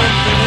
silence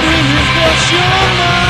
Ты не сплоченная